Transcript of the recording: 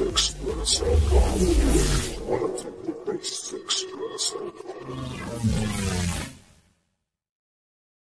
Express a one of the Bass Express